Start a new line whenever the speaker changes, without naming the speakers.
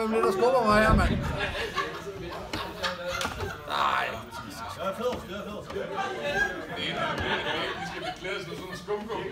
hvem det der skubber mig her, mand. Nej.
Det er fedt, det er fedt.
Det er fedt, vi skal beklæde sådan en skumgummi.